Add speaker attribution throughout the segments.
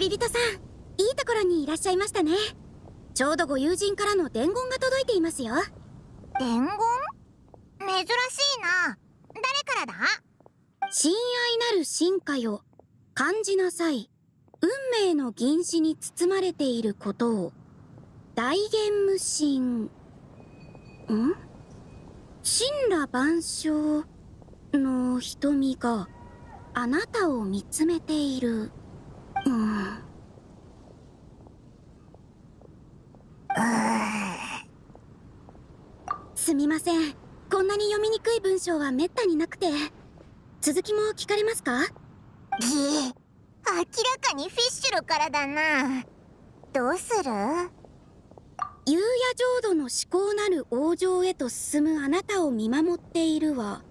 Speaker 1: 旅人さんいいところにいらっしゃいましたね。ちょうどご友人からの伝言が届いていますよ。
Speaker 2: 伝言？珍しいな。誰からだ？
Speaker 1: 親愛なる進化よ。感じなさい。運命の銀紙に包まれていることを。大元無心。ん？神羅万象の瞳があなたを見つめている。うんすみません。こんなに読みにくい文章はめったになくて。続きも聞かれますか？
Speaker 2: ぎ明らかにフィッシュルからだな。どうする？
Speaker 1: 夕夜浄土の至高なる王城へと進むあなたを見守っているは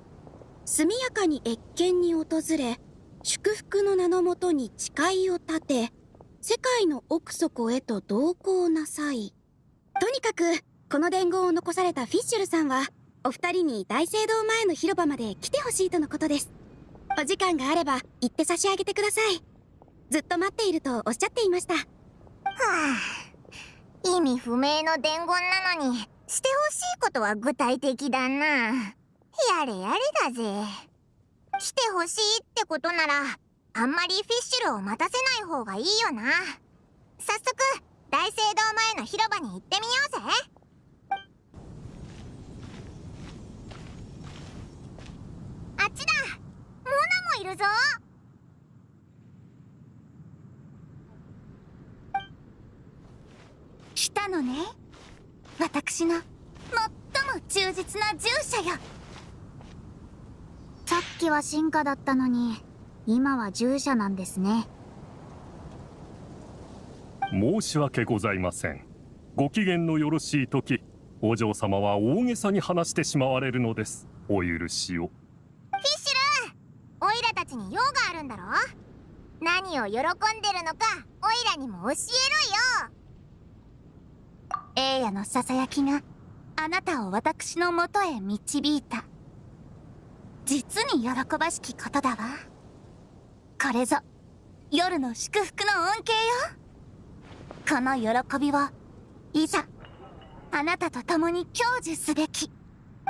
Speaker 1: 速やかに謁見に訪れ祝福の名のもとに誓いを立て世界の奥底へと同行なさい。とにかくこの伝言を残されたフィッシュルさんはお二人に大聖堂前の広場まで来てほしいとのことです。お時間があれば行って差し上げてください。ずっと待っているとおっしゃっていました。は
Speaker 2: あ意味不明の伝言なのにしてほしいことは具体的だな。やれやれだぜ。来てほしいってことならあんまりフィッシュルを待たせない方がいいよな。早速大聖堂前の広場に行ってみようぜ。あっちだ。モナもいるぞ。
Speaker 3: 来たのね。私の最も忠実な従者よ。
Speaker 4: さっきは進化だったのに今は従者なんですね。
Speaker 5: 申し訳ございません。ご機嫌のよろしい時お嬢様は大げさに話してしまわれるのです。お許しを。
Speaker 2: フィッシュルオイラたちに用があるんだろ？何を喜んでるのかオイラにも教えろよ。
Speaker 3: 栄夜のささやきがあなたを私のもとへ導いた実に喜ばしきことだわ。これぞ夜の祝福の恩恵よ。この喜びをいざあなたと共に享受すべき。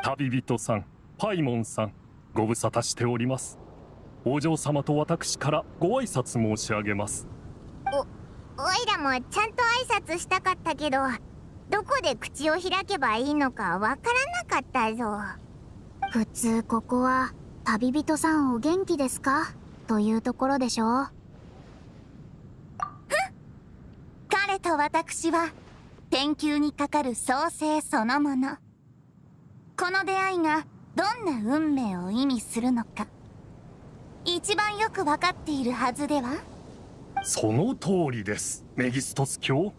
Speaker 5: 旅人さんパイモンさんご無沙汰しております。お嬢様と私からご挨拶申し上げます。
Speaker 2: おおいらもちゃんと挨拶したかったけどどこで口を開けばいいのかわからなかったぞ
Speaker 4: 普通ここは旅人さんお元気ですか？というところでしょう。
Speaker 3: 彼と私は天球にかかる創生そのもの。この出会いがどんな運命を意味するのか。一番よく分かっているはずでは？
Speaker 5: その通りですメギストス教。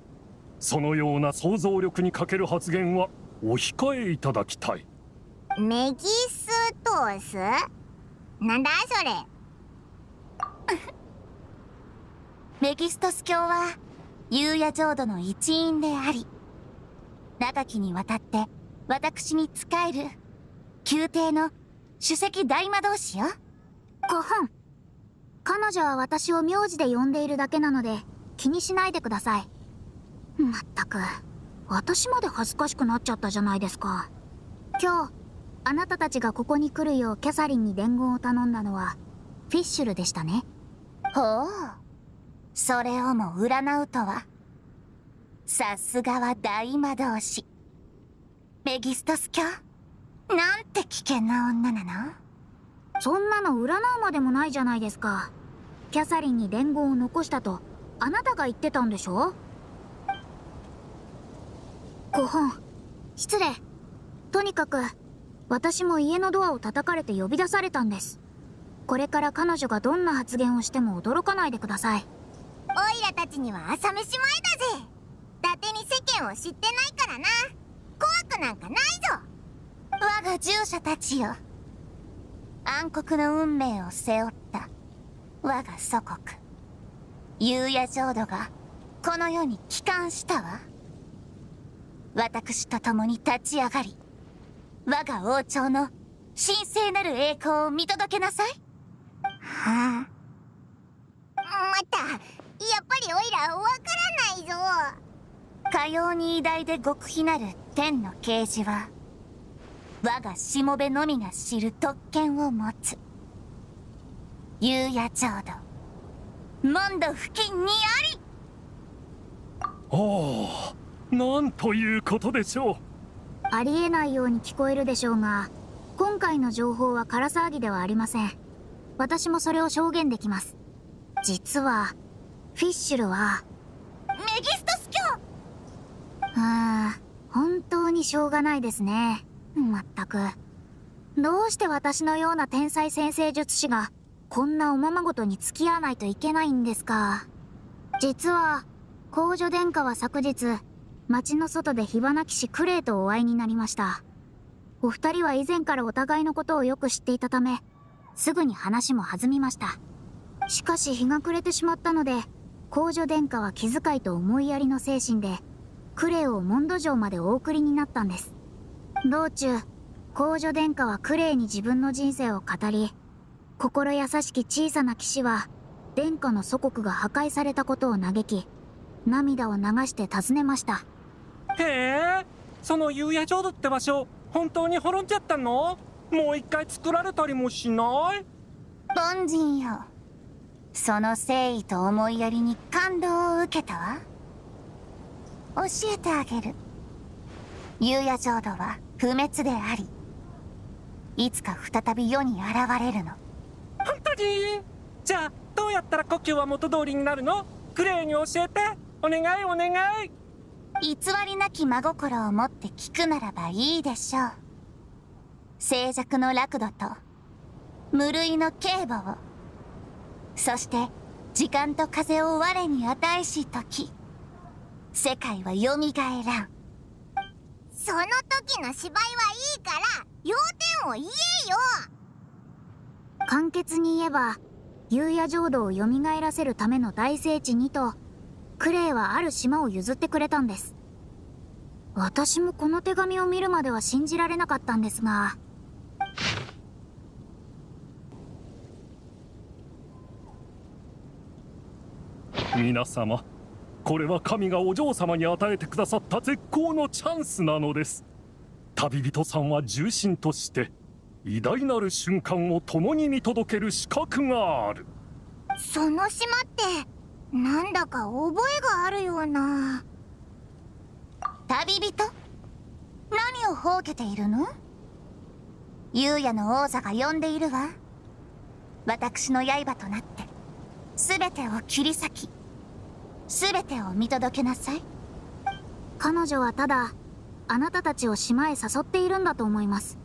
Speaker 5: そのような想像力に欠ける発言はお控えいただきたい
Speaker 2: メギストース？なんだそれ？
Speaker 3: メギストス教は夕夜浄土の一員であり長きにわたって私に仕える宮廷の首席大魔導士よ。
Speaker 4: ご本彼女は私を名字で呼んでいるだけなので気にしないでください。まったく私まで恥ずかしくなっちゃったじゃないですか。今日あなたたちがここに来るようキャサリンに伝言を頼んだのはフィッシュルでしたね。
Speaker 3: ほう。それをも占うとは？さすがは大魔導士。メギストス教？なんて危険な女なの？
Speaker 4: そんなの占うまでもないじゃないですか。キャサリンに伝言を残したとあなたが言ってたんでしょ？ご本失礼。とにかく私も家のドアを叩かれて呼び出されたんです。これから彼女がどんな発言をしても驚かないでください。
Speaker 2: オイラたちには朝飯前だぜ。伊達に世間を知ってないからな。怖くなんかないぞ。
Speaker 3: 我が従者たちよ。暗黒の運命を背負った。我が祖国。夕夜浄土がこの世に帰還したわ。私と共に立ち上がり。我が王朝の神聖なる栄光を見届けなさい。
Speaker 2: はあ。またやっぱぱりおいらわからないぞ。
Speaker 3: かように偉大で極秘なる天の啓示は我がしもべのみが知る特権を持つ。夕夜浄土モンド付近にあり。
Speaker 5: おおなんということでしょう
Speaker 4: ありえないように聞こえるでしょうが今回の情報は空騒ぎではありません。私もそれを証言できます。実はフィッシュルは
Speaker 3: メギストス教。
Speaker 4: ああ本当にしょうがないですね。まったく。どうして私のような天才先生術師がこんなおままごとに付き合わないといけないんですか。実は公女殿下は昨日町の外で火花騎士クレイとお会いになりました。お二人は以前からお互いのことをよく知っていたためすぐに話も弾みました。しかし日が暮れてしまったので公女殿下は気遣いと思いやりの精神でクレイをモンド城までお送りになったんです。道中公女殿下はクレイに自分の人生を語り心優しき小さな騎士は殿下の祖国が破壊されたことを嘆き涙を流して尋ねました。
Speaker 6: へえ。その夕夜浄土って場所本当に滅んじゃったの？もう一回作られたりもしない？
Speaker 3: 凡人よ。その誠意と思いやりに感動を受けたわ。教えてあげる。夕夜浄土は不滅でありいつか再び世に現れるの。
Speaker 6: 本当に？じゃあどうやったら呼吸は元通りになるの？クレイに教えて。お願いお願い
Speaker 3: 偽りなき真心を持って聞くならばいいでしょう。静寂の楽土と無類の警母を。そして時間と風を我に与えし時世界は蘇らん。
Speaker 2: その時の芝居はいいから要点を言えよ。
Speaker 4: 簡潔に言えば夕夜浄土を蘇らせるための大聖地にとクレイはある島を譲ってくれたんです。私もこの手紙を見るまでは信じられなかったんですが。
Speaker 5: 皆様これは神がお嬢様に与えてくださった絶好のチャンスなのです。旅人さんは重臣として偉大なる瞬間を共に見届ける資格がある。
Speaker 2: その島ってなんだか覚えがあるような。
Speaker 3: 旅人？何をほうけているの？夕夜の王座が呼んでいるわ。私の刃となって全てを切り裂き全てを見届けなさい。
Speaker 4: 彼女はただあなたたちを島へ誘っているんだと思います。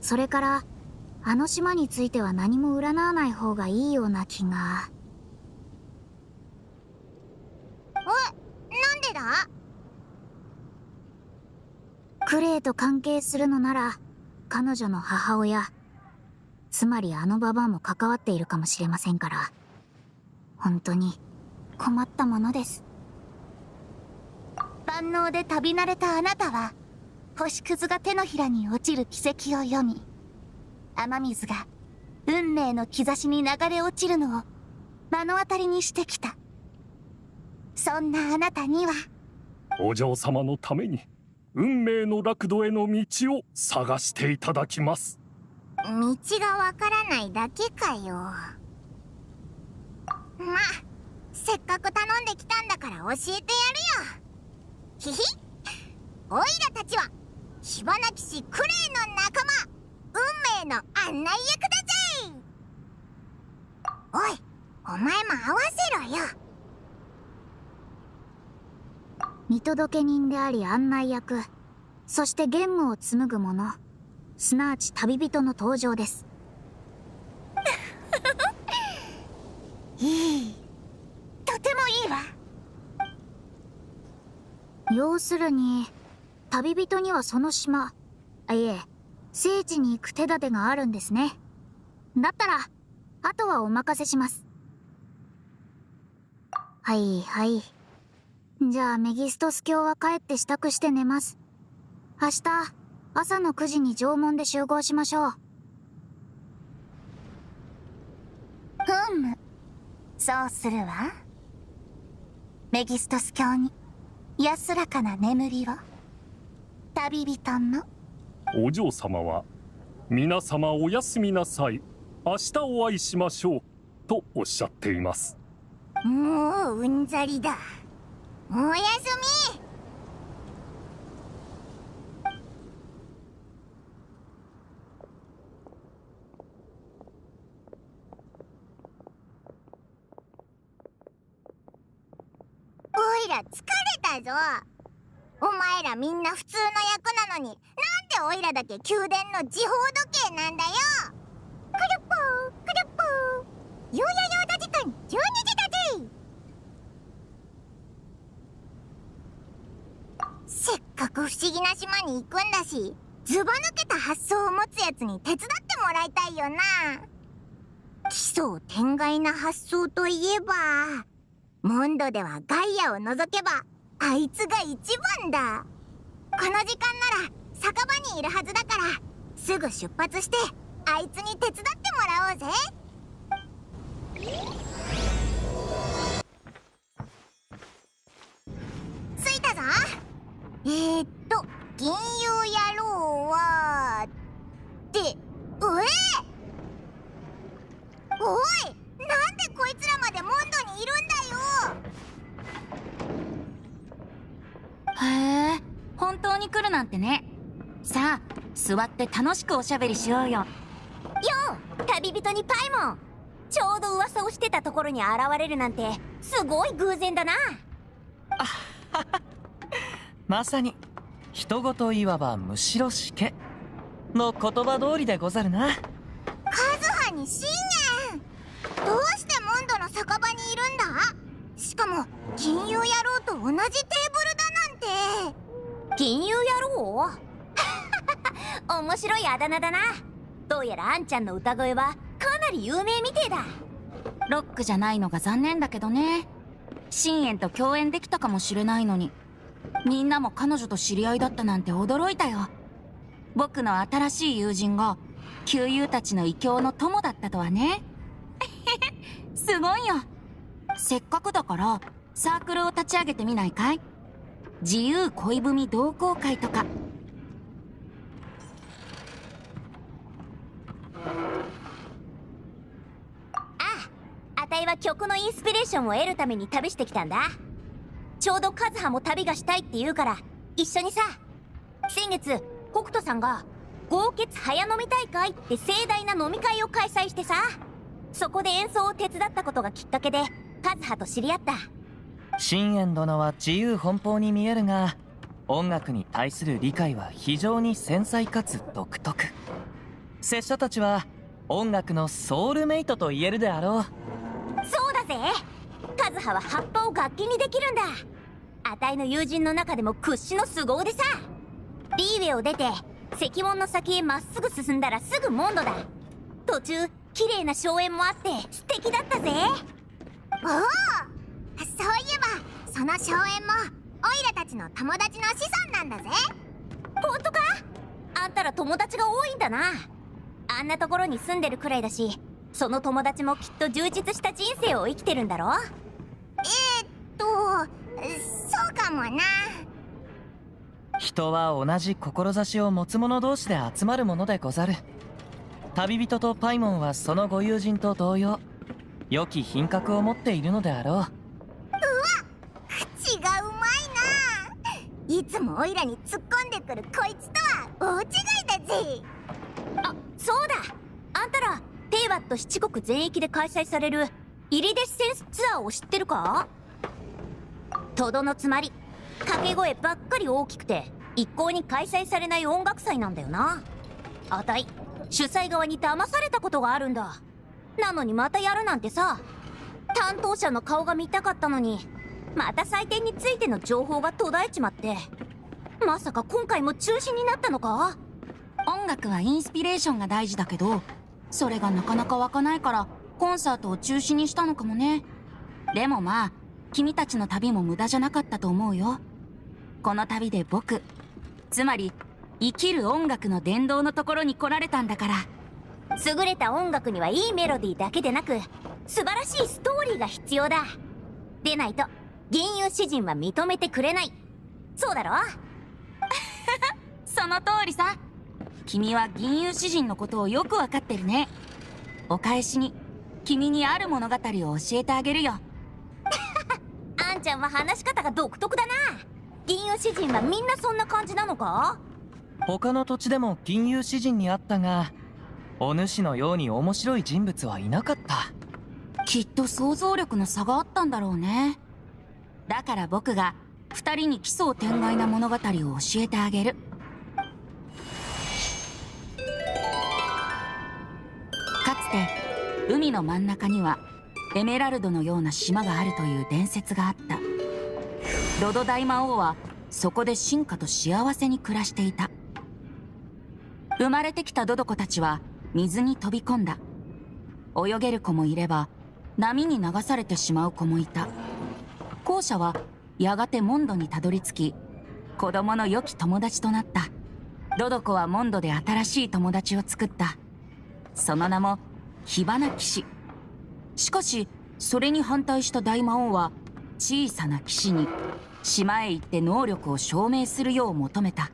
Speaker 4: それからあの島については何も占わない方がいいような気が
Speaker 2: おなんでだ？
Speaker 4: クレイと関係するのなら彼女の母親つまりあのババアも関わっているかもしれませんから本当に困ったものです。
Speaker 3: 万能で旅慣れたあなたは星屑が手のひらに落ちる奇跡を読み雨水が運命の兆しに流れ落ちるのを目の当たりにしてきたそんなあなたには。
Speaker 5: お嬢様のために運命の楽土への道を探していただきます。
Speaker 2: 道がわからないだけかよ。まあせっかく頼んできたんだから教えてやるよ。ひひ。オイラたちは火花騎士クレイの仲間。運命の案内役だぜおいお前も合わせろよ
Speaker 4: 見届け人であり案内役。そしてゲームを紡ぐ者。すなわち旅人の登場です。
Speaker 3: いい。とてもいいわ。
Speaker 4: 要するに旅人にはその島。あいえ聖地に行く手立てがあるんですね。だったらあとはお任せします。はいはいじゃあメギストス教は帰って支度して寝ます。明日朝の9時に縄文で集合しましょう。
Speaker 3: ふむそうするわ。メギストス教に安らかな眠りを。旅人の。
Speaker 5: お嬢様は皆様おやすみなさい。明日お会いしましょう。とおっしゃっています。
Speaker 2: もううんざりだおやすみおいら疲れたぞ。お前らみんな普通の役なのになんでおいらだけ宮殿の時報時計なんだよ。くるっぽーくるっぽー。夕夜用打時間12時だぜせっかく不思議な島に行くんだしずば抜けた発想を持つやつに手伝ってもらいたいよな。奇想天外な発想といえばモンドではガイアを除けばあいつが一番だ。この時間なら酒場にいるはずだからすぐ出発してあいつに手伝ってもらおうぜ。着いたぞ。えー、っと銀融野郎はってうえおいなんでこいつらまでモンドにいるんだよ！
Speaker 3: へえ本当に来るなんてね。さあ座って楽しくおしゃべりしようよ。
Speaker 2: よう旅人にパイモン。ちょうど噂をしてたところに現れるなんてすごい偶然だな
Speaker 7: まさに人事いわばむしろしけ。の言葉通りでござるな。
Speaker 2: カズハに信玄。どうしてモンドの酒場にいるんだ？しかも金融野郎と同じテーブルだなんて。
Speaker 8: 金融野郎？面白いあだ名だな。どうやらあんちゃんの歌声はかなり有名みてえだ。
Speaker 3: ロックじゃないのが残念だけどね。深淵と共演できたかもしれないのにみんなも彼女と知り合いだったなんて驚いたよ。僕の新しい友人が旧友たちの異教の友だったとはね。すごいよ。せっかくだからサークルを立ち上げてみないかい？自由恋文同好会とか。
Speaker 8: あたいは曲のインスピレーションを得るために旅してきたんだ。ちょうどカズハも旅がしたいって言うから一緒にさ。先月北斗さんが豪傑早飲み大会って盛大な飲み会を開催してさ。そこで演奏を手伝ったことがきっかけでカズハと知り合った。
Speaker 7: 深淵殿は自由奔放に見えるが音楽に対する理解は非常に繊細かつ独特。拙者たちは音楽のソウルメイトと言えるであろう。
Speaker 8: そうだぜ。カズハは葉っぱを楽器にできるんだあたいの友人の中でも屈指の凄腕さ。リーウェを出て石門の先へまっすぐ進んだらすぐモンドだ。途中綺麗な荘園もあって素敵だったぜ。
Speaker 2: おお。そういえばその荘園もオイラたちの友達の子孫なんだぜ。
Speaker 8: 本当か？あんたら友達が多いんだな。あんなところに住んでるくらいだしその友達もきっと充実した人生を生きてるんだろ
Speaker 2: えー、っとそうかもな。
Speaker 7: 人は同じ志を持つ者同士で集まるものでござる。旅人とパイモンはそのご友人と同様良き品格を持っているのであろう。
Speaker 2: 口がうまいな。いつもオイラに突っ込んでくるこいつとは大違いだぜ。
Speaker 8: あそうだ。あんたらテイワット七国全域で開催されるイリデッセンスツアーを知ってるか？トドのつまり掛け声ばっかり大きくて一向に開催されない音楽祭なんだよな。あたい主催側に騙されたことがあるんだ。なのにまたやるなんてさ担当者の顔が見たかったのにまた採点についての情報が途絶えちまってまさか今回も中止になったのか？
Speaker 3: 音楽はインスピレーションが大事だけどそれがなかなか湧かないからコンサートを中止にしたのかもね。でもまあ君たちの旅も無駄じゃなかったと思うよ。この旅で僕つまり生きる音楽の殿堂のところに来られたんだから。
Speaker 8: 優れた音楽にはいいメロディーだけでなく素晴らしいストーリーが必要だ。でないと銀融詩人は認めてくれない。そうだろ？
Speaker 9: その通りさ。君は銀融詩人のことをよくわかってるね。お返しに君にある物語を教えてあげるよ
Speaker 8: ちゃんは話し方が独特だな。銀融詩人はみんなそんな感じなのか？
Speaker 7: 他の土地でも金融詩人に会ったがお主のように面白い人物はいなかった。
Speaker 9: きっと想像力の差があったんだろうね。だから僕が二人に奇想天外な物語を教えてあげる。かつて海の真ん中にはエメラルドのような島があるという伝説があった。ドド大魔王はそこで進化と幸せに暮らしていた。生まれてきたドドコたちは水に飛び込んだ。泳げる子もいれば波に流されてしまう子もいた。後者はやがてモンドにたどり着き子供の良き友達となった。ドドコはモンドで新しい友達を作った。その名も火花騎士。しかしそれに反対した大魔王は小さな騎士に島へ行って能力を証明するよう求めた。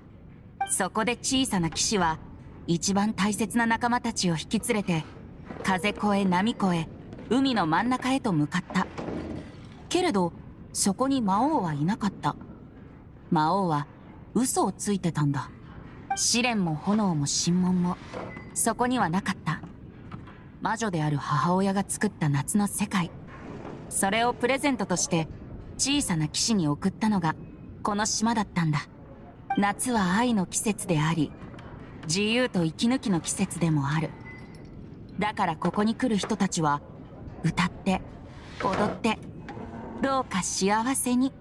Speaker 9: そこで小さな騎士は一番大切な仲間たちを引き連れて風越え波越え海の真ん中へと向かった。けれどそこに魔王はいなかった。魔王は嘘をついてたんだ。試練も炎も神門もそこにはなかった。魔女である母親が作った夏の世界。それをプレゼントとして小さな騎士に送ったのがこの島だったんだ。夏は愛の季節であり自由と息抜きの季節でもある。だからここに来る人たちは歌って踊ってどうか幸せに。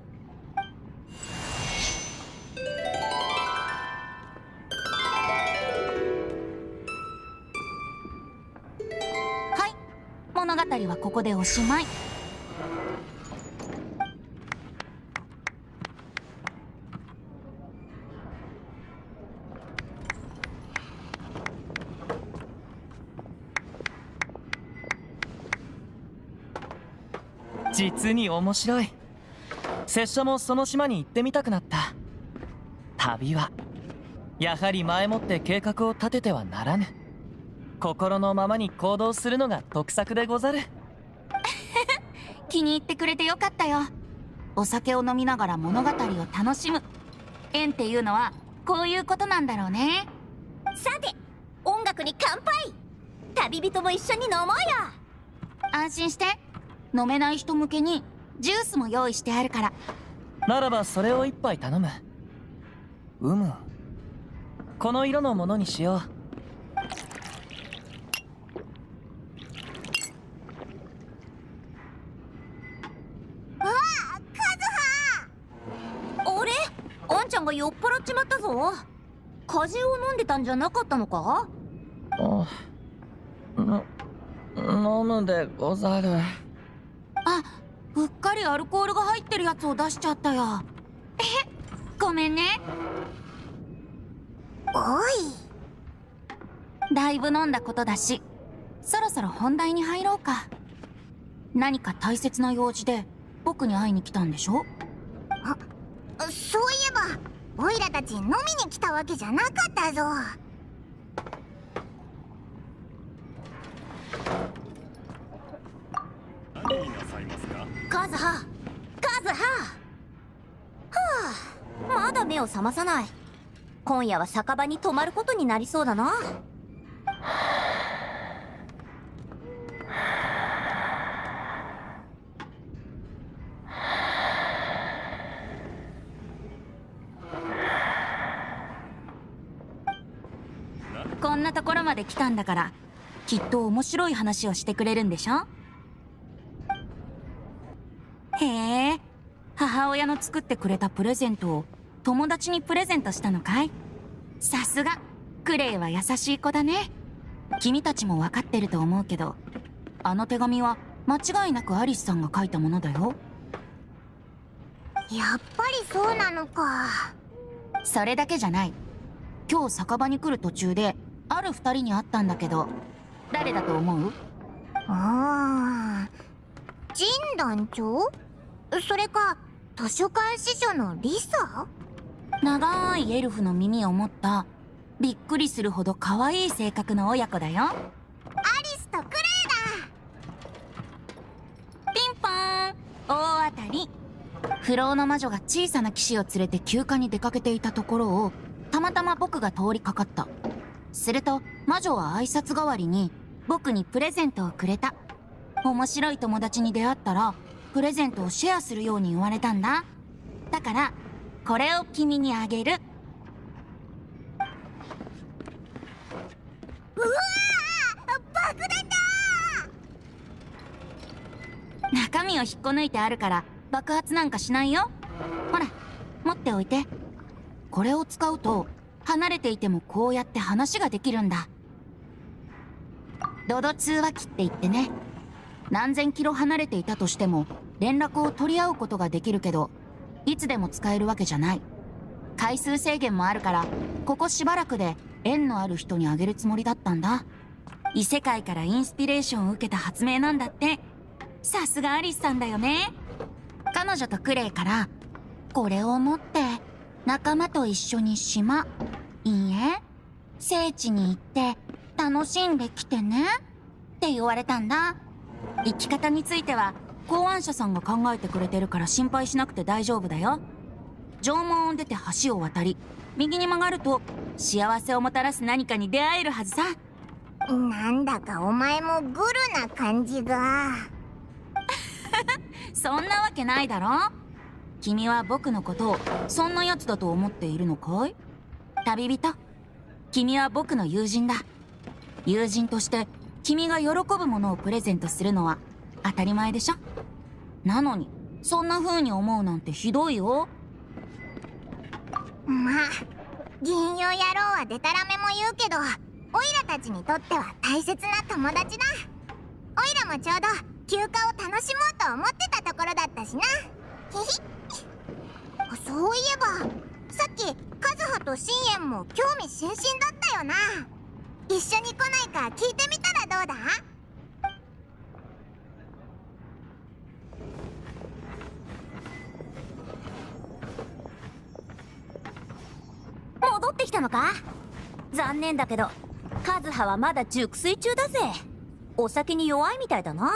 Speaker 9: 語はここでおしまい。
Speaker 7: 実に面白い。拙者もその島に行ってみたくなった。旅はやはり前もって計画を立ててはならぬ。心のままに行動するのが得策でござる。
Speaker 9: 気に入ってくれてよかったよ。お酒を飲みながら物語を楽しむ。縁っていうのはこういうことなんだろうね。
Speaker 8: さて音楽に乾杯。旅人も一緒に飲もうよ。
Speaker 9: 安心して。飲めない人向けにジュースも用意してあるから。
Speaker 7: ならばそれを一杯頼む。うむ。この色のものにしよう
Speaker 8: あれあんちゃんが酔っ払っちまったぞ。風邪を飲んでたんじゃなかったのか？
Speaker 7: あの飲むでござる。
Speaker 9: あうっかりアルコールが入ってるやつを出しちゃったよ。えごめんね。
Speaker 2: おい。
Speaker 9: だいぶ飲んだことだしそろそろ本題に入ろうか。何か大切な用事で僕に会いに来たんでしょ？
Speaker 2: そういえばオイラたち飲みに来たわけじゃなかったぞ。
Speaker 5: 何になさいますか？
Speaker 8: カズハカズハ。はあまだ目を覚まさない。今夜は酒場に泊まることになりそうだな
Speaker 9: なところまで来たんだからきっと面白い話をしてくれるんでしょ？へえ母親の作ってくれたプレゼントを友達にプレゼントしたのかい？さすがクレイは優しい子だね。君たちも分かってると思うけどあの手紙は間違いなくアリスさんが書いたものだよ。
Speaker 2: やっぱりそうなのか。
Speaker 9: それだけじゃない。今日酒場に来る途中である二人に会ったんだけど誰だと思う？
Speaker 2: ああ神団長？それか図書館司書のリサ？
Speaker 9: 長いエルフの耳を持ったびっくりするほど可愛い性格の親子だよ。
Speaker 2: アリスとクレ
Speaker 9: ピンポーン！大当たり。不老の魔女が小さな騎士を連れて休暇に出かけていたところをたまたま僕が通りかかったすると魔女は挨拶代わりに僕にプレゼントをくれた。面白い友達に出会ったらプレゼントをシェアするように言われたんだ。だからこれを君にあげる。
Speaker 2: うわー爆弾だ
Speaker 9: 中身を引っこ抜いてあるから爆発なんかしないよ。ほら持っておいて。これを使うと離れていてもこうやって話ができるんだ。ドド通話機って言ってね。何千キロ離れていたとしても連絡を取り合うことができるけどいつでも使えるわけじゃない。回数制限もあるからここしばらくで縁のある人にあげるつもりだったんだ。異世界からインスピレーションを受けた発明なんだって。さすがアリスさんだよね。彼女とクレイからこれを持って仲間と一緒に島。いいえ聖地に行って楽しんできてね。って言われたんだ。生き方については考案者さんが考えてくれてるから心配しなくて大丈夫だよ。縄文を出て橋を渡り右に曲がると幸せをもたらす何かに出会えるはずさ。
Speaker 2: なんだかお前もグルな感じが
Speaker 9: そんなわけないだろ。君は僕のことをそんな奴だと思っているのかい？旅人。君は僕の友人だ。友人として君が喜ぶものをプレゼントするのは当たり前でしょ。なのにそんな風に思うなんてひどいよ。
Speaker 2: まあ銀融野郎はデタラメも言うけどオイラたちにとっては大切な友達だ。オイラもちょうど休暇を楽しもうと思ってたところだったしな。ひ ひそういえばさっきカズハとシンエンも興味津々だったよな。一緒に来ないか聞いてみたらどうだ？
Speaker 8: 戻ってきたのか？残念だけどカズハはまだ熟睡中だぜ。お酒に弱いみたいだな。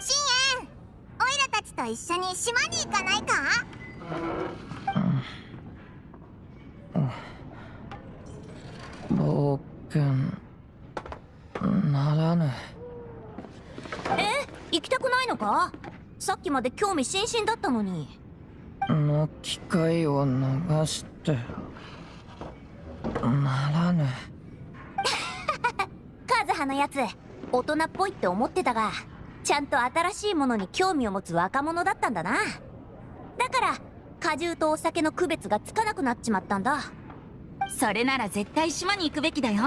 Speaker 2: シンエンオイラたちと一緒に島に行かないか？
Speaker 7: 冒険ならぬ。
Speaker 8: え？行きたくないのか？さっきまで興味津々だったのに。
Speaker 7: の機会を逃して。ならぬ。
Speaker 8: カズハのやつ大人っぽいって思ってたがちゃんと新しいものに興味を持つ若者だったんだな。だから果汁とお酒の区別がつかなくなっちまったんだ。
Speaker 9: それなら絶対島に行くべきだよ。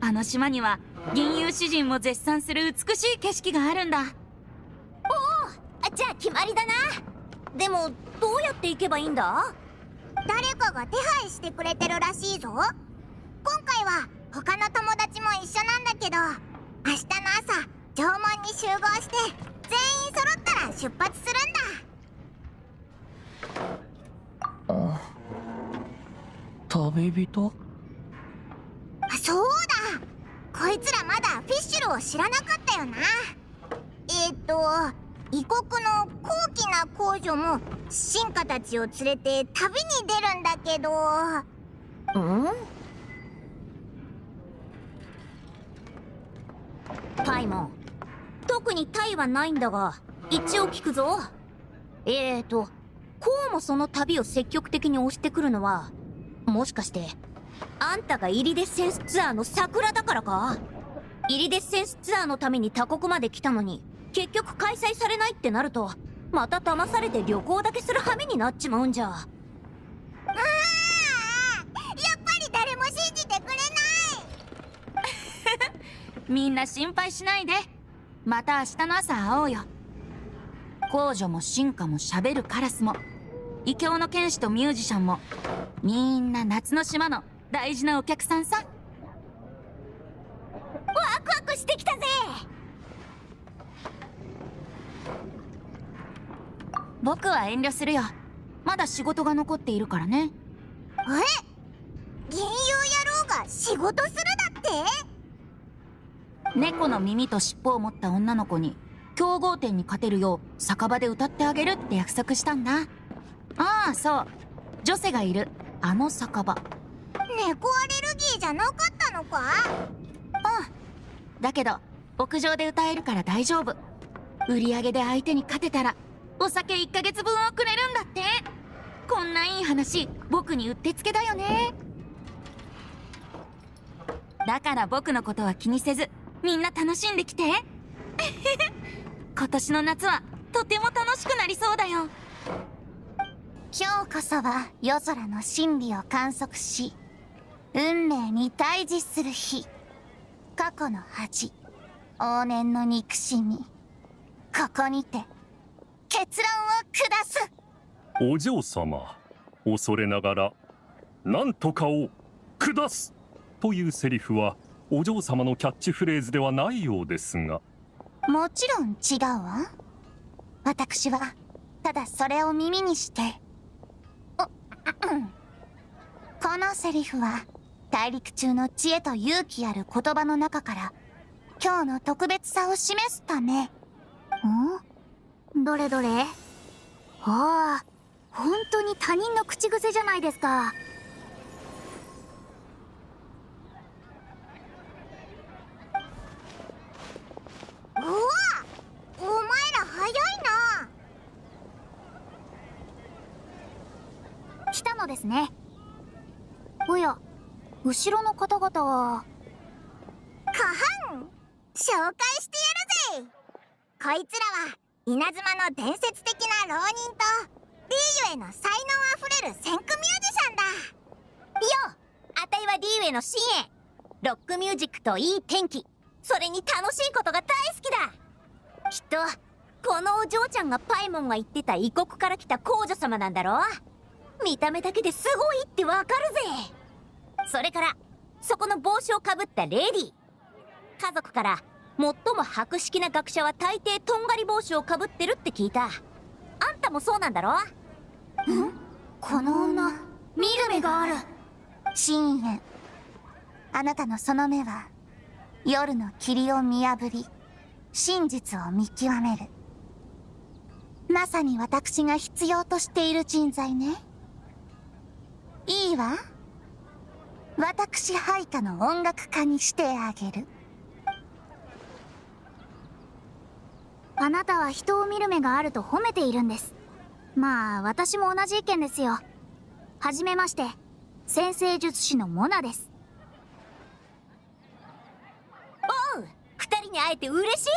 Speaker 9: あの島には銀融詩人も絶賛する美しい景色があるんだ。
Speaker 8: あじゃあ決まりだな。でもどうやって行けばいいんだ？
Speaker 2: 誰かが手配してくれてるらしいぞ。今回は他の友達も一緒なんだけど明日の朝縄文に集合して全員揃ったら出発するんだ
Speaker 7: 旅人？
Speaker 2: そうだ。こいつらまだフィッシュルを知らなかったよな。えっ、と異国の高貴な工女も進化たちを連れて旅に出るんだけど。
Speaker 8: うん？タイモン特にタイはないんだが一応聞くぞ。えーとこうもその旅を積極的に押してくるのはもしかしてあんたがイリデッセンスツアーの桜だからか？イリデッセンスツアーのために他国まで来たのに結局開催されないってなるとまた騙されて旅行だけする羽目になっちまうんじゃ。
Speaker 2: ああやっぱり誰も信じてくれない。
Speaker 9: みんな心配しないで。また明日の朝会おうよ。公女も進化も喋るカラスも異教の剣士とミュージシャンも。みんな夏の島の大事なお客さんさ。
Speaker 8: ワクワクしてきたぜ。
Speaker 9: 僕は遠慮するよ。まだ仕事が残っているからね。
Speaker 2: え銀融野郎が仕事するだって？
Speaker 9: 猫の耳と尻尾を持った女の子に強豪店に勝てるよう酒場で歌ってあげるって約束したんだああそう。女性がいる。あの酒場。
Speaker 2: 猫アレルギーじゃなかったのか？
Speaker 9: だけど屋上で歌えるから大丈夫。売り上げで相手に勝てたらお酒1ヶ月分をくれるんだって。こんないい話僕にうってつけだよね。だから僕のことは気にせずみんな楽しんできて。今年の夏はとても楽しくなりそうだよ
Speaker 3: 今日こそは夜空の真理を観測し運命に対峙する日過去の恥往年の憎しみここにて結論を下す。
Speaker 5: お嬢様恐れながら何とかを下す。というセリフはお嬢様のキャッチフレーズではないようですが。
Speaker 3: もちろん違うわ。私はただそれを耳にしておこのセリフは大陸中の知恵と勇気ある言葉の中から今日の特別さを示すため。
Speaker 4: ん？どれどれ？ああ本当に他人の口癖じゃないですか。
Speaker 2: うわお前ら早いな
Speaker 4: 来たのですね。おや後ろの方々は？
Speaker 2: カハン紹介してやるぜ。こいつらは稲妻の伝説的な浪人とリーユへの才能あふれる先駆ミュージシャンだ。
Speaker 8: よあたいはリーウェのシエロックミュージックといい天気。それに楽しいことが大好きだ。きっとこのお嬢ちゃんがパイモンが言ってた異国から来た皇女様なんだろ見た目だけですごいってわかるぜ。それからそこの帽子をかぶったレディ家族から最も博識な学者は大抵とんがり帽子をかぶってるって聞いた。あんたもそうなんだろ？
Speaker 3: この女見る目がある。深淵。あなたのその目は夜の霧を見破り真実を見極める。まさに私が必要としている人材ねいいわ。私配下の音楽家にしてあげる。
Speaker 4: あなたは人を見る目があると褒めているんです。まあ私も同じ意見ですよ。はじめまして。先生術師のモナです。
Speaker 8: おう二人に会えて嬉しいぜ。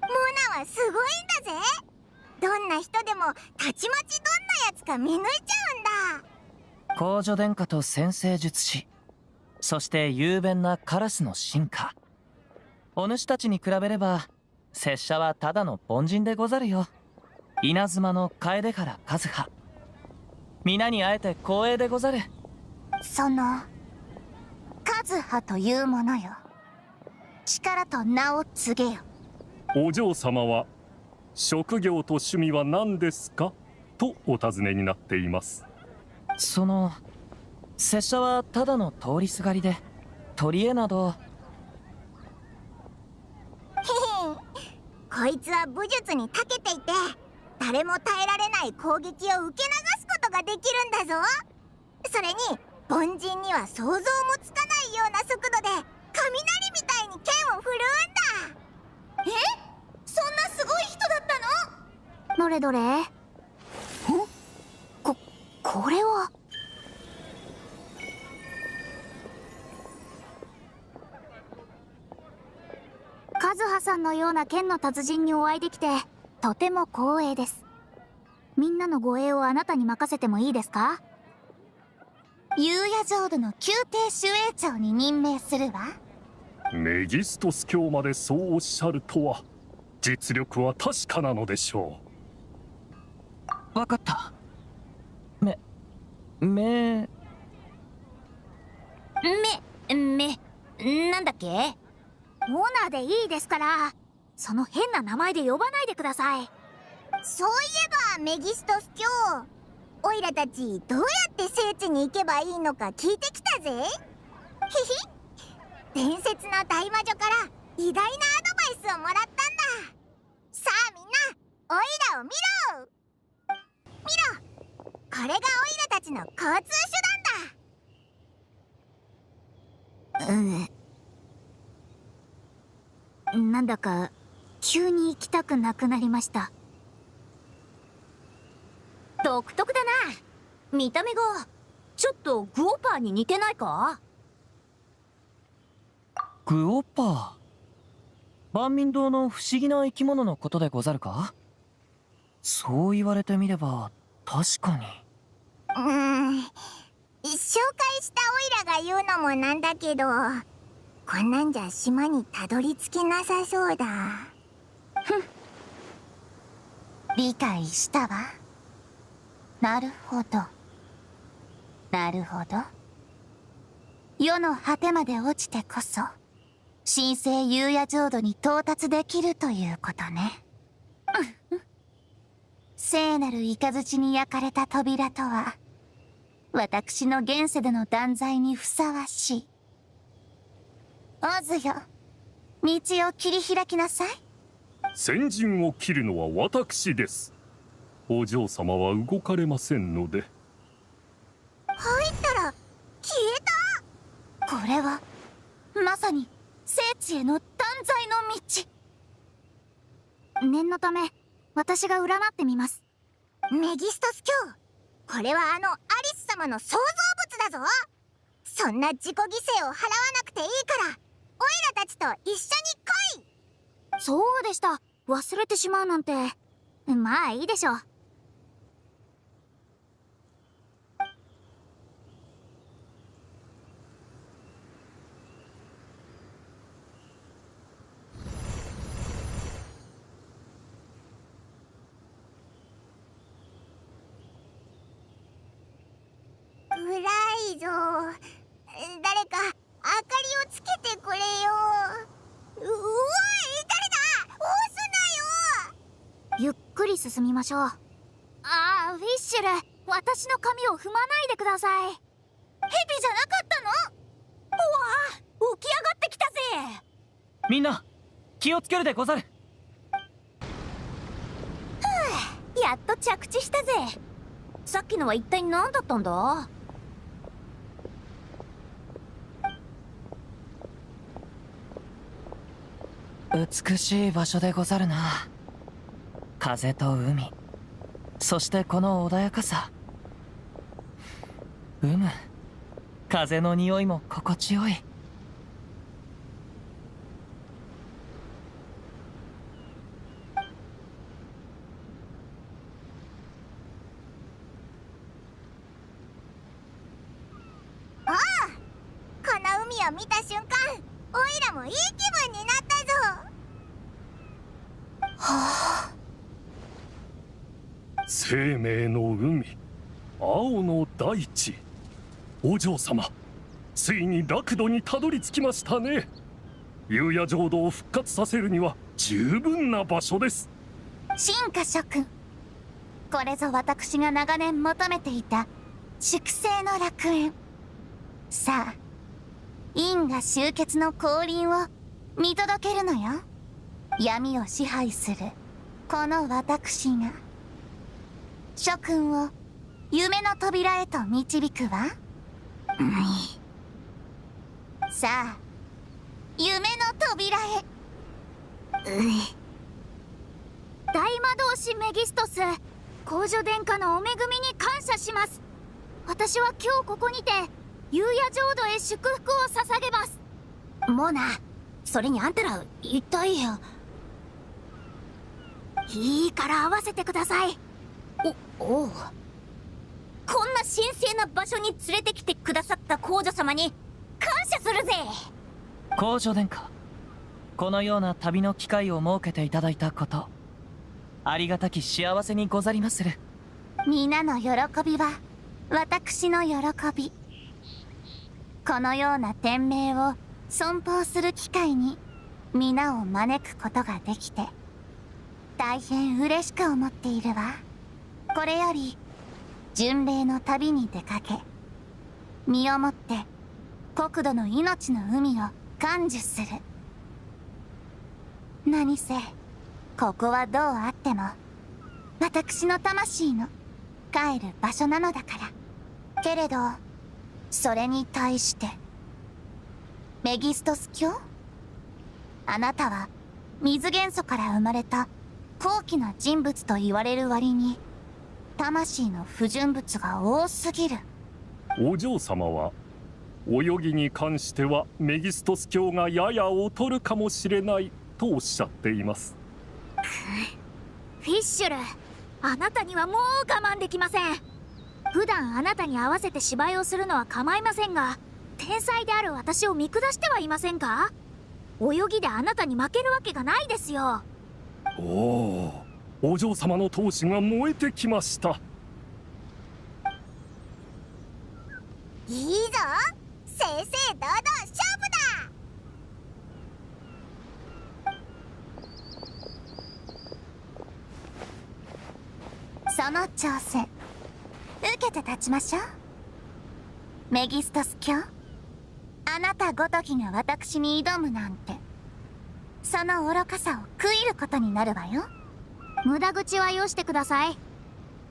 Speaker 2: モナはすごいんだぜどんな人でもたちまちどんなやつか見抜いちゃうんだ。
Speaker 7: 公女殿下と先生術師。そして雄弁なカラスの進化。お主たちに比べれば拙者はただの凡人でござるよ。稲妻の楓原和葉。皆に会えて光栄でござる。
Speaker 3: そのカズハというものよ。力と名を告げよ。
Speaker 5: お嬢様は職業と趣味は何ですか？とお尋ねになっています。
Speaker 7: その拙者はただの通りすがりで取り柄など。
Speaker 2: こいつは武術に長けていて誰も耐えられない攻撃を受け流すことができるんだぞ。それに凡人には想像もつかないような速度で
Speaker 4: れどれ。ここれは？カズハさんのような剣の達人にお会いできてとても光栄です。みんなの護衛をあなたに任せてもいいですか？
Speaker 3: 夕夜浄土の宮廷守衛長に任命するわ。
Speaker 5: メギストス教までそうおっしゃるとは実力は確かなのでしょう。
Speaker 7: わかった。めめ。
Speaker 8: めめ。なんだっけ？
Speaker 4: オーナーでいいですから。その変な名前で呼ばないでください。
Speaker 2: そういえばメギストス卿オイラたちどうやって聖地に行けばいいのか聞いてきたぜ。ひひ。伝説の大魔女から偉大なアドバイスをもらったんだ。さあみんなオイラを見ろ。これがオイラたちの交通手段だ。
Speaker 4: うん。なんだか急に行きたくなくなりました。
Speaker 8: 独特だな。見た目が。ちょっとグオパーに似てないか？
Speaker 7: グオパー？万民堂の不思議な生き物のことでござるか？そう言われてみれば確かに。
Speaker 2: うーん。紹介したオイラが言うのもなんだけどこんなんじゃ島にたどり着けなさそうだ。
Speaker 3: 理解したわ。なるほど。なるほど。世の果てまで落ちてこそ神聖優也浄土に到達できるということね聖なる雷に焼かれた扉とは私の現世での断罪にふさわしい。オズよ道を切り開きなさい。
Speaker 5: 先陣を切るのは私です。お嬢様は動かれませんので。
Speaker 2: 入ったら消え
Speaker 3: これはまさに聖地への断罪の道。
Speaker 4: 念のため私が占ってみます。
Speaker 2: たメギストス卿これはあのアリス様の創造物だぞ。そんな自己犠牲を払わなくていいから。オイラたちと一緒に来い。
Speaker 4: そうでした。忘れてしまうなんて。まあいいでしょう
Speaker 2: 暗いぞ。誰か明かりをつけてくれよ。ううわ誰だ？押すなよ。
Speaker 4: ゆっくり進みましょう。ああフィッシュル私の髪を踏まないでください。
Speaker 8: ヘビじゃなかったの？うわ浮き上がってきたぜ。
Speaker 7: みんな気をつけるでござる。
Speaker 8: やっと着地したぜ。さっきのは一体何だったんだ？
Speaker 7: 美しい場所でござるな。風と海。そしてこの穏やかさ。うむ風の匂いも心地よい
Speaker 2: この海を見た瞬間オイラもいい気分になったぞ
Speaker 5: 生命の海青の大地お嬢様。ついに楽土にたどり着きましたね。夕夜浄土を復活させるには十分な場所です。
Speaker 3: 進化諸君。これぞ私が長年求めていた粛清の楽園。さあ因果集結の降臨を見届けるのよ。闇を支配するこの私が。諸君を夢の扉へと導くわ、さあ夢の扉へ。
Speaker 4: 大魔導士メギストス公女殿下のお恵みに感謝します。私は今日ここにて夕夜浄土へ祝福を捧げます。
Speaker 8: モーナそれにあんたら一体
Speaker 4: いいから合わせてください。
Speaker 8: おおう。こんな神聖な場所に連れてきてくださった皇女様に感謝するぜ。
Speaker 7: 皇女殿下このような旅の機会を設けていただいたことありがたき幸せにござりまする。
Speaker 3: 皆の喜びは私の喜び。このような天命を尊奉する機会に皆を招くことができて大変嬉しく思っているわ。これより巡礼の旅に出かけ身をもって国土の命の海を感受する。何せここはどうあっても私の魂の帰る場所なのだから。けれどそれに対してメギストス教？あなたは水元素から生まれた高貴な人物と言われる割に魂の不純物が多すぎる。
Speaker 5: お嬢様は泳ぎに関してはメギストス教がやや劣るかもしれないとおっしゃっています。
Speaker 4: フィッシュルあなたにはもう我慢できません。普段あなたに合わせて芝居をするのは構いませんが天才である私を見下してはいませんか？泳ぎであなたに負けるわけがないですよ。
Speaker 5: おおお嬢様の闘志が燃えてきました。
Speaker 2: いいぞ。正々堂々勝負だ。
Speaker 3: その挑戦受けて立ちましょう。メギストス教あなたごときが私に挑むなんてその愚かさを食いることになるわよ。
Speaker 4: 無駄口はよしてください。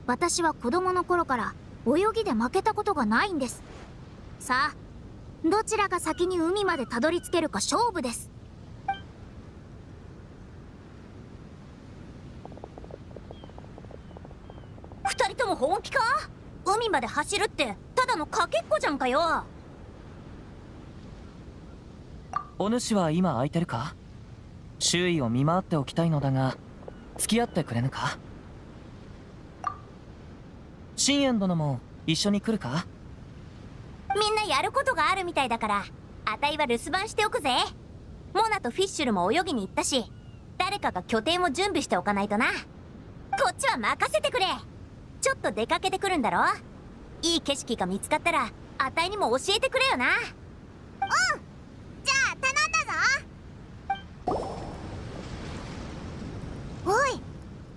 Speaker 4: 私は子供の頃から泳ぎで負けたことがないんです。さあどちらが先に海までたどり着けるか勝負です。
Speaker 8: 二人とも本気か？海まで走るってただのかけっこじゃんかよ。
Speaker 7: お主は今空いてるか？周囲を見回っておきたいのだが。付き合ってくれぬか？深淵殿も一緒に来るか？
Speaker 8: みんなやることがあるみたいだからあたいは留守番しておくぜ。モナとフィッシュルも泳ぎに行ったし誰かが拠点を準備しておかないとな。こっちは任せてくれ。ちょっと出かけてくるんだろ。いい景色が見つかったらあたいにも教えてくれよな。
Speaker 2: じゃあ頼んだぞおい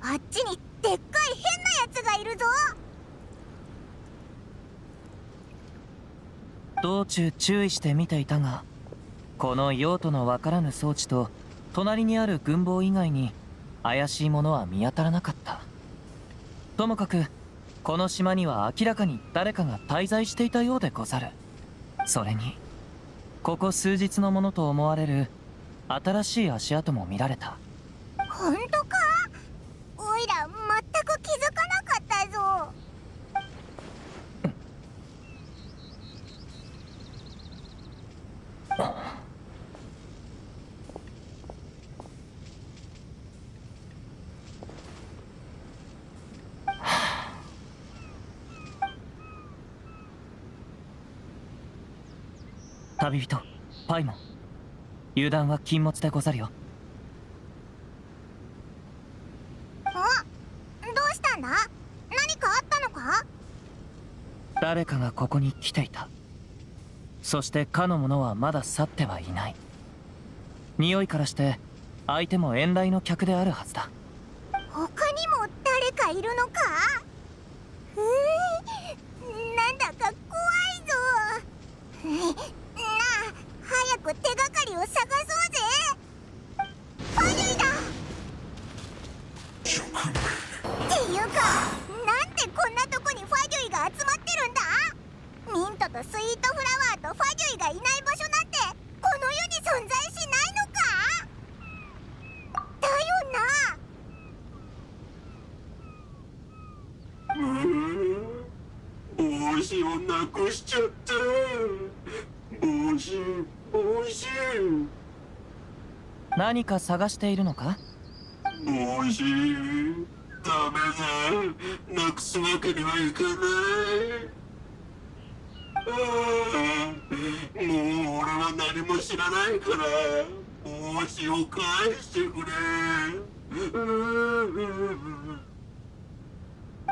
Speaker 2: あっちにでっかい変なやつがいるぞ。
Speaker 7: 道中注意して見ていたがこの用途のわからぬ装置と隣にある軍棒以外に怪しいものは見当たらなかった。ともかくこの島には明らかに誰かが滞在していたようでござる。それにここ数日のものと思われる新しい足跡も見られた。
Speaker 2: 本当かおいら全く気づかなかったぞ
Speaker 7: 旅人パイモン。油断は禁物でござるよ。
Speaker 2: あどうしたんだ？何かあったのか？
Speaker 7: 誰かがここに来ていた。そしてかの者はまだ去ってはいない。匂いからして相手も遠来の客であるはずだ。
Speaker 2: 他にも誰かいるのか？うーなんだか怖いぞ
Speaker 7: 何か探しているのか？
Speaker 10: 帽子ダメだなくすわけにはいかないああもう俺は何も知らないから。帽子を返してくれ。うん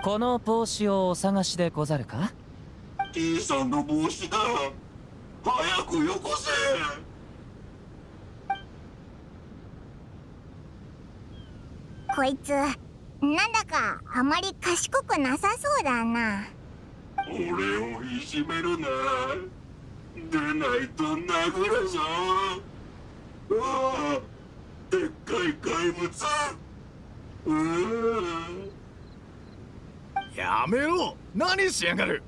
Speaker 7: この帽子をお探しでござるか
Speaker 10: ？T さんの帽子だ。早くよこせ
Speaker 2: こいつ。なんだかあまり賢くなさそうだな。
Speaker 10: 俺をいじめるな。でないと殴るぞ。うわでっかい怪物。うわ
Speaker 11: やめろ何しやがる。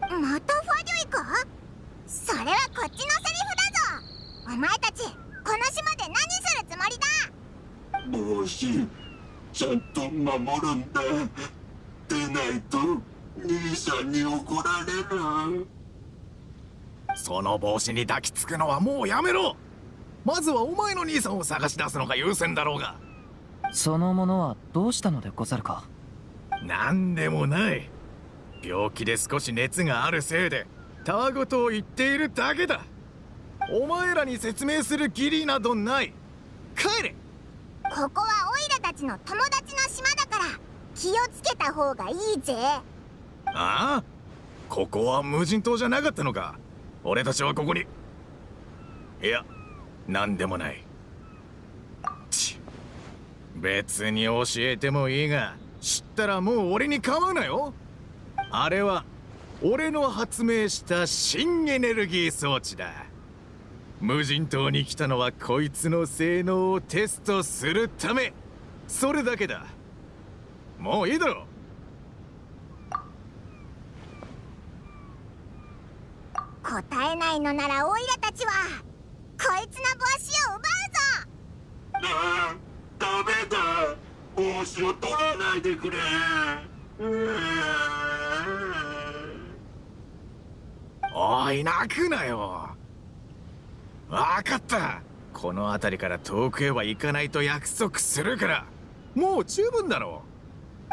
Speaker 2: またファデュイか？それはこっちのセリフだぞ。お前たちこの島で何するつもりだ？
Speaker 10: 帽子ちゃんと守るんだ。でないと兄さんに怒られる。
Speaker 11: その帽子に抱きつくのはもうやめろ。まずはお前の兄さんを探し出すのが優先だろうが。
Speaker 7: そのものはどうしたのでござるか？
Speaker 11: 何でもない。病気で少し熱があるせいでたわごとを言っているだけだ。お前らに説明する義理などない。帰れ
Speaker 2: ここはオイラたちの友達の島だから気をつけた方がいいぜ。
Speaker 11: ああここは無人島じゃなかったのか。俺たちはここに。いや何でもない。ち別に教えてもいいが知ったらもう俺に構うなよ。あれは俺の発明した新エネルギー装置だ。無人島に来たのはこいつの性能をテストするため。それだけだ。もういいだろ。
Speaker 2: 答えないのならオイラたちはこいつの帽子を奪うぞ。
Speaker 10: あダメだ。帽子を取らないでくれ。
Speaker 11: おい泣くなよわかった。この辺りから遠くへは行かないと約束するから。もう十分だろ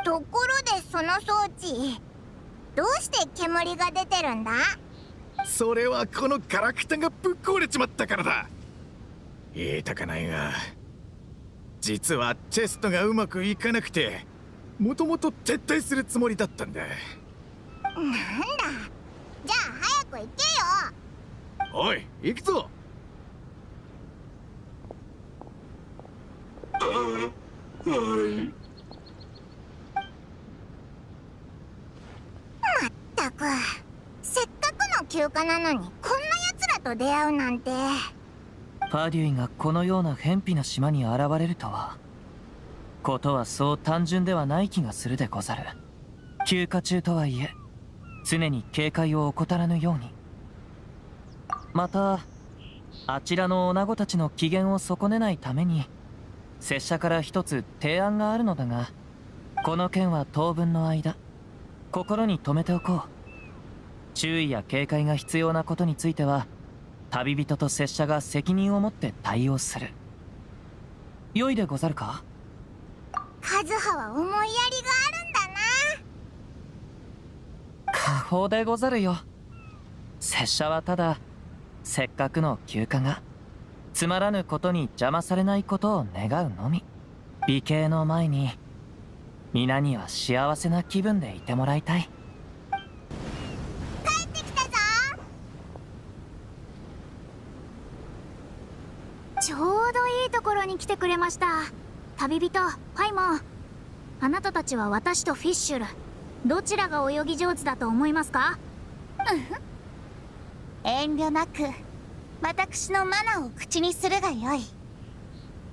Speaker 2: ところでその装置どうして煙が出てるんだ？
Speaker 11: それはこのガラクタがぶっ壊れちまったからだ。言いたかないが実はテストがうまくいかなくてもともと撤退するつもりだったんだ。
Speaker 2: なんだ。じゃあ早く行けよ。
Speaker 11: おい行くぞ
Speaker 10: はい
Speaker 2: まったくせっかくの休暇なのにこんな奴らと出会うなんて。
Speaker 7: パデュイがこのような偏僻な島に現れるとは。ことはそう単純ではない気がするでござる。休暇中とはいえ常に警戒を怠らぬように。またあちらの女子たちの機嫌を損ねないために拙者から一つ提案があるのだがこの件は当分の間心に留めておこう。注意や警戒が必要なことについては旅人と拙者が責任を持って対応する。良いでござるか？
Speaker 2: カズハは思いやりがあるんだな。
Speaker 7: 過方でござるよ。拙者はただせっかくの休暇がつまらぬことに邪魔されないことを願うのみ。美形の前に皆には幸せな気分でいてもらいたい。
Speaker 2: 帰ってきたぞ。
Speaker 4: ちょうどいいところに来てくれました。旅人パイモン。あなたたちは私とフィッシュル。どちらが泳ぎ上手だと思いますか？
Speaker 3: 遠慮なく。私のマナを口にするがよい。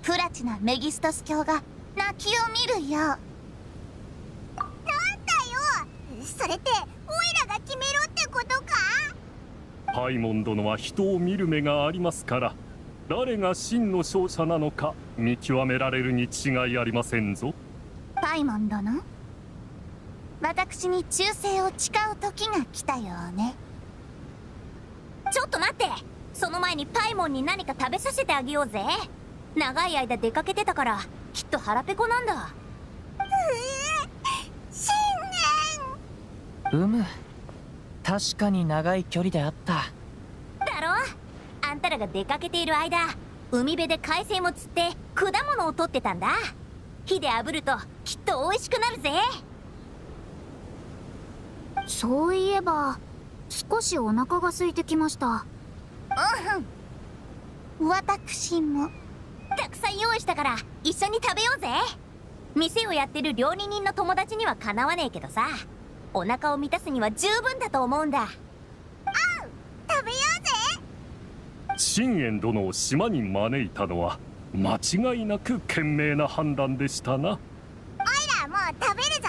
Speaker 3: プラチナ・メギストス教が泣きを見るよう。
Speaker 2: なんだよ！それってオイラが決めろってことか？
Speaker 5: パイモン殿は人を見る目がありますから誰が真の勝者なのか見極められるに違いありませんぞ。
Speaker 3: パイモン殿？私に忠誠を誓う時が来たようね。
Speaker 8: ちょっと待ってその前にパイモンに何か食べさせてあげようぜ。長い間出かけてたからきっと腹ペコなんだ。
Speaker 2: 信
Speaker 7: うむ。確かに長い距離であった。
Speaker 8: だろ？あんたらが出かけている間海辺で海鮮を釣って果物を取ってたんだ。火で炙るときっと美味しくなるぜ。
Speaker 4: そういえば少しお腹が空いてきました
Speaker 3: うん。私も。
Speaker 8: たくさん用意したから一緒に食べようぜ。店をやってる料理人の友達にはかなわねえけどさ。お腹を満たすには十分だと思うんだ。
Speaker 2: 食べようぜ。
Speaker 5: 信玄殿を島に招いたのは間違いなく賢明な判断でしたな。
Speaker 2: おいらもう食べるぞ。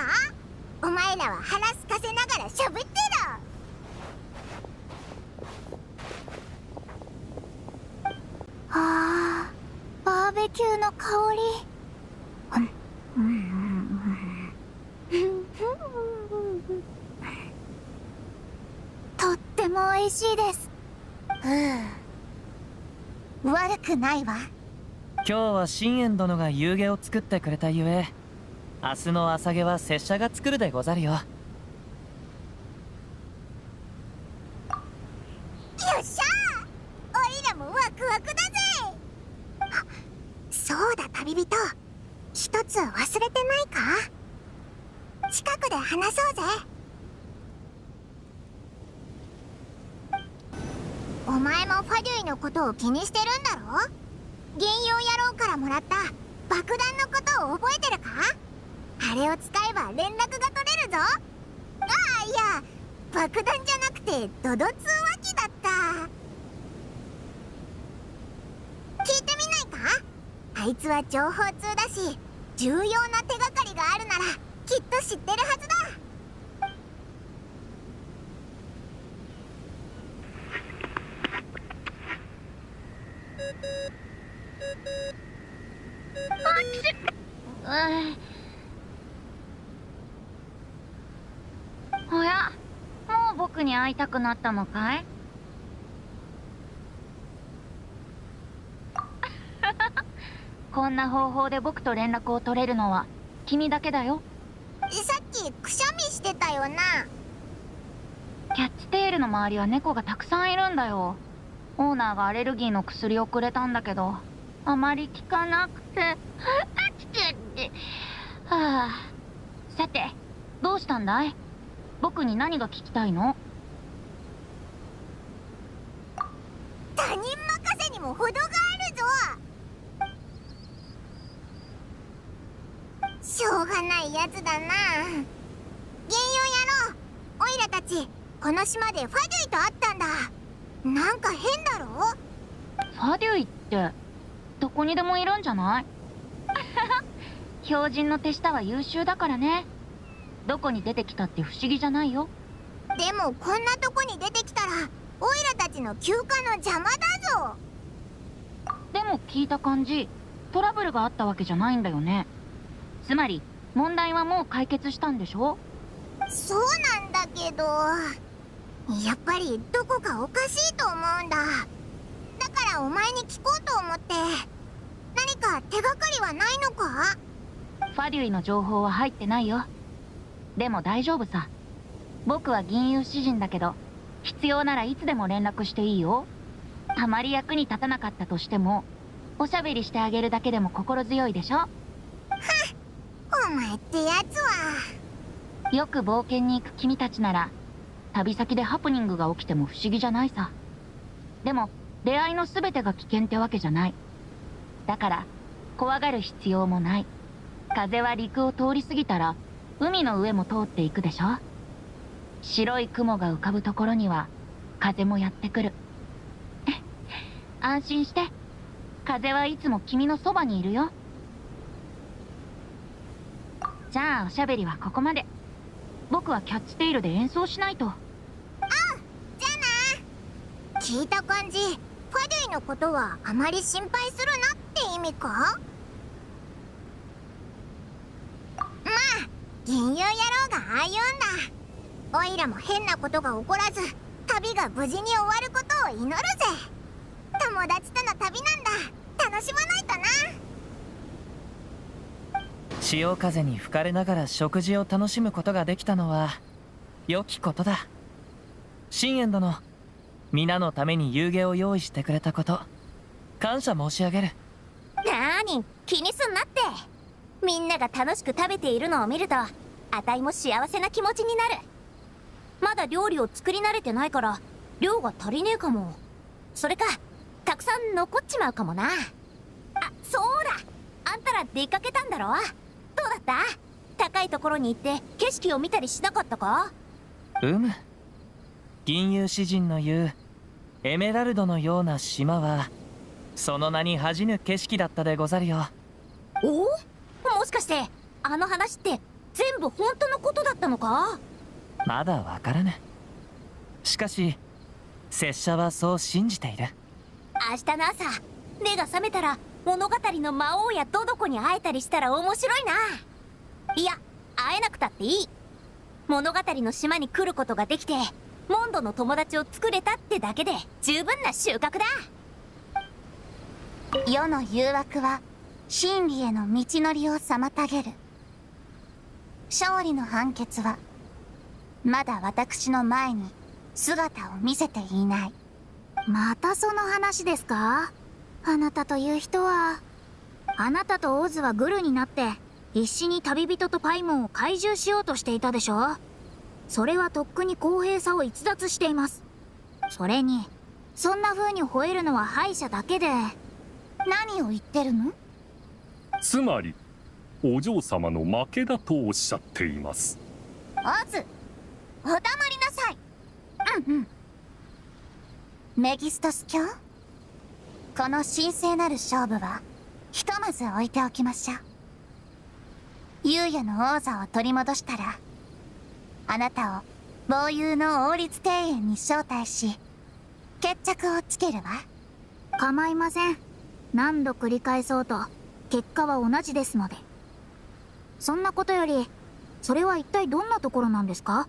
Speaker 2: お前らは腹すかせながらしゃべって
Speaker 4: あーバーベキューの香り。とっても美味しいです。
Speaker 2: ろ悪くないわ。
Speaker 7: 今日は信玄殿が夕げを作ってくれたゆえ明日の朝げは拙者が作るでござるよ
Speaker 2: よっしゃおいらもワクワクだぜあそうだ旅人一つ忘れてないか近くで話そうぜお前もファデュイのことを気にしてるんだろ幻陽野郎からもらった爆弾のことを覚えてるかあれを使えば連絡が取れるぞああいや爆弾じゃなくてドド通話機だった聞いてみないかあいつは情報通だし重要な手がかりがあるならきっと知ってるはずだ
Speaker 9: おやもう僕に会いたくなったのかい？こんな方法で僕と連絡を取れるのは君だけだよ。
Speaker 2: さっきくしゃみしてたよな。
Speaker 9: キャッチテールの周りは猫がたくさんいるんだよ。オーナーがアレルギーの薬をくれたんだけどあまり効かなくて。はあ。さてどうしたんだい？僕に何が聞きたいの
Speaker 2: 他人任せにも程があるぞしょうがないやつだな幻陽野郎オイラたちこの島でファデュイと会ったんだなんか変だろ
Speaker 9: ファデュイってどこにでもいるんじゃない？標準の手下は優秀だからね。どこに出てきたって不思議じゃないよ。
Speaker 2: でもこんなとこに出てきたらオイラたちの休暇の邪魔だぞ。
Speaker 9: でも聞いた感じトラブルがあったわけじゃないんだよね。つまり問題はもう解決したんでしょ？
Speaker 2: そうなんだけどやっぱりどこかおかしいと思うんだだからお前に聞こうと思って。何か手がかりはないのか？
Speaker 9: ファデュイの情報は入ってないよ。でも大丈夫さ。僕は銀融詩人だけど必要ならいつでも連絡していいよ。あまり役に立たなかったとしてもおしゃべりしてあげるだけでも心強いでしょ。
Speaker 2: お前ってやつは。
Speaker 9: よく冒険に行く君たちなら旅先でハプニングが起きても不思議じゃないさ。でも出会いの全てが危険ってわけじゃない。だから怖がる必要もない。風は陸を通り過ぎたら海の上も通っていくでしょ。白い雲が浮かぶところには風もやってくる。安心して。風はいつも君のそばにいるよ。じゃあおしゃべりはここまで。僕はキャッチテイルで演奏しないと。うんじゃあな。
Speaker 2: 聞いた感じ。ファデュイのことはあまり心配するなって意味か？まあ銀融野郎がああ言うんだ。オイラも変なことが起こらず旅が無事に終わることを祈るぜ。友達との旅なんだ。楽しまないとな。
Speaker 7: 潮風に吹かれながら食事を楽しむことができたのは良きことだ。信玄殿皆のために夕げを用意してくれたこと。感謝申し上げる。
Speaker 8: なーに気にすんなって。みんなが楽しく食べているのを見るとあたいも幸せな気持ちになる。まだ料理を作り慣れてないから量が足りねえかも。それかたくさん残っちまうかもな。あそうから出かけたんだろ？どうだった？高いところに行って景色を見たりしなかったか？
Speaker 7: うむ銀融詩人の言うエメラルドのような島はその名に恥じぬ景色だったでござるよ。
Speaker 8: おもしかしてあの話って全部本当のことだったのか？
Speaker 7: まだわからぬ。しかし拙者はそう信じている。
Speaker 8: 明日の朝目が覚めたら物語の魔王やドドコに会えたりしたら面白いな。いや会えなくたっていい。物語の島に来ることができてモンドの友達を作れたってだけで十分な収穫だ。
Speaker 3: 世の誘惑は真理への道のりを妨げる。勝利の判決はまだ私の前に姿を見せていない。
Speaker 4: またその話ですか？あなたという人はあなたとオズはグルになって必死に旅人とパイモンを怪獣しようとしていたでしょ？それはとっくに公平さを逸脱しています。それにそんな風に吠えるのは敗者だけで
Speaker 3: 何を言ってるの？
Speaker 5: つまりお嬢様の負けだとおっしゃっています。
Speaker 3: オズお黙りなさい。うんうん。メギストス卿この神聖なる勝負はひとまず置いておきましょう。優也の王座を取り戻したらあなたを防友の王立庭園に招待し決着をつけるわ。
Speaker 4: 構いません。何度繰り返そうと結果は同じですので。そんなことよりそれは一体どんなところなんですか？